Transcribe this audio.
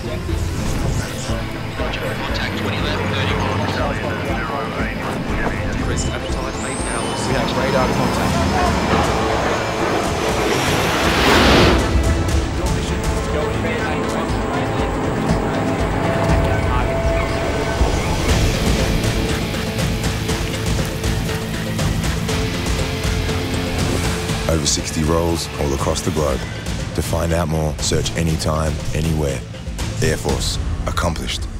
Contact 20 31. Chris, advertise 8 hours. We have radar contact. Over 60 roles all across the globe. To find out more, search anytime, anywhere. Air Force, accomplished.